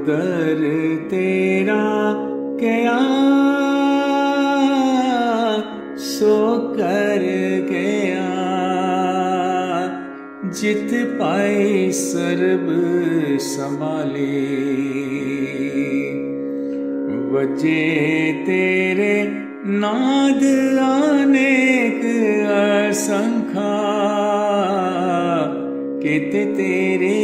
उदर तेरा क्या सो कर गया। जित पाए सर्ब संभाले। वजे तेरे नाद अनेक असंखा कित तेरे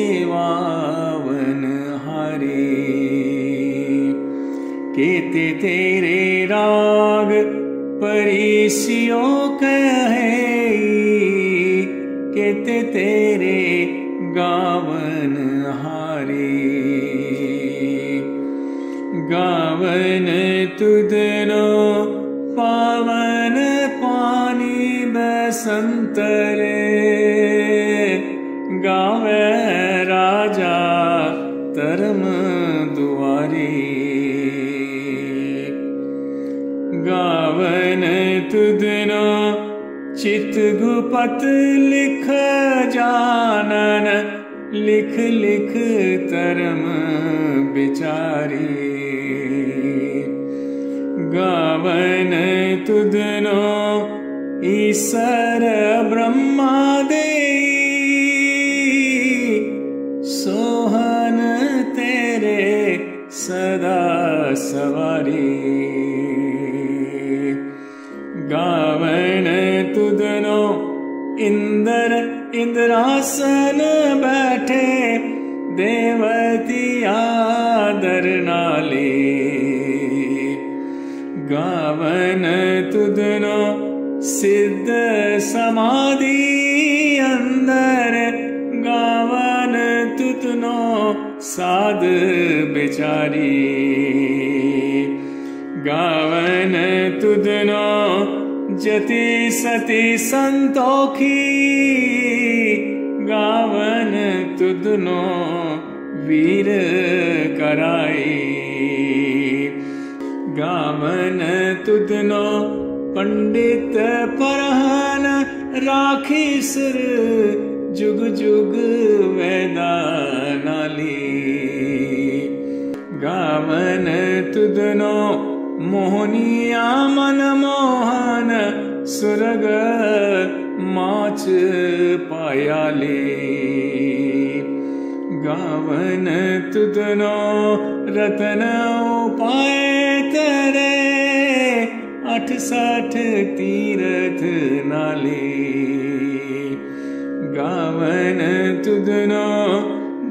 कित तेरे राग, परिसियों कहे कित तेरे गावन हारे। गावन तुदनो पावन पानी बसंतरे। गावे तुदनो चित गुपत लिख जानन, लिख लिख तरम बिचारी। गावन तुदनो ईसर ब्रह्मा दे सोहन तेरे सदा सवारी। गावन तुदनो इंद्र इंद्रासन बैठे, देवती आदर नाले। गावन तुदनो सिद्ध समाधि अंदर, गावन तुतनो साध बेचारी। गावन तुदनो जति सती संतोखी। गावन तुदनो वीर कराई। गावन तुदनो पंडित परहन राखी सिर, जुग जुग वेदा नाली गावन तुदनो मोहनिया मन मोहन सुरग माच पायाले। गावन तुदनो रतन उपाय तेरे अठ साठ तीरथ नाले। गावन तुदनो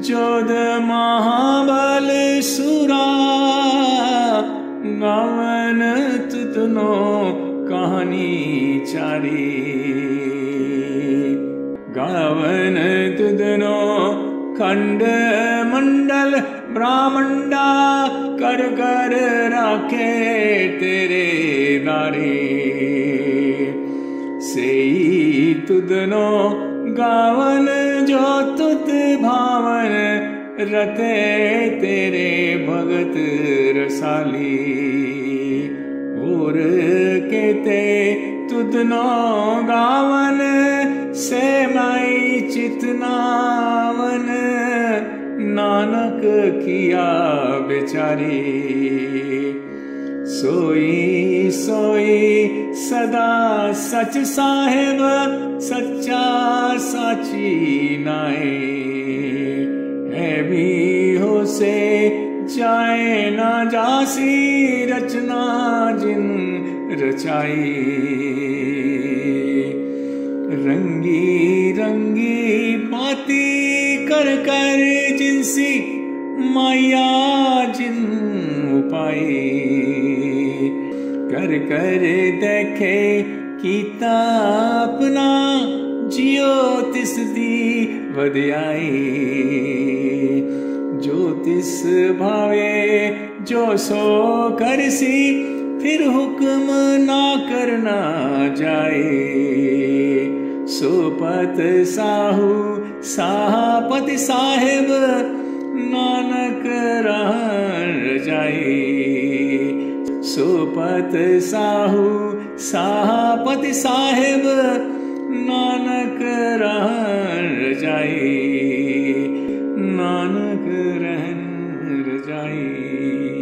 जोध महाबल सुरा गावन तुदनो कहानी चारी। गावन तुदनो खंड मंडल ब्राह्मंडा कर कर राखे तेरे नारे। से तुदनो गावन जो तुत भावन रते तेरे भगत। रसाली और केते तुदनो गावन से माई चितनावन, नानक किया बेचारी। सोई सोई, सदा सच साहेब, सच्चा साची नाए है भी हो से जाए ना जासी रचना जिन रचाई। रंगी रंगी बाती कर कर जिनसी माया जिन उपाय कर कर देखे कीता अपना जियो तिस दी वध्याई तिस भावे जो सो कर सी फिर हुक्म ना करना जाए। सुपत साहू साहपति साहेब, नानक रहन जाए। सुपत साहू साहपति साहेब, नानक रहन जाए। नानक रहन रजाई।